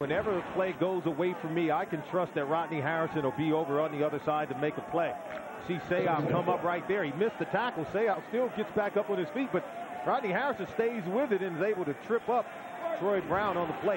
Whenever the play goes away from me, I can trust that Rodney Harrison will be over on the other side to make a play. See Seau come up right there. He missed the tackle. Seau still gets back up on his feet, but Rodney Harrison stays with it and is able to trip up Troy Brown on the play.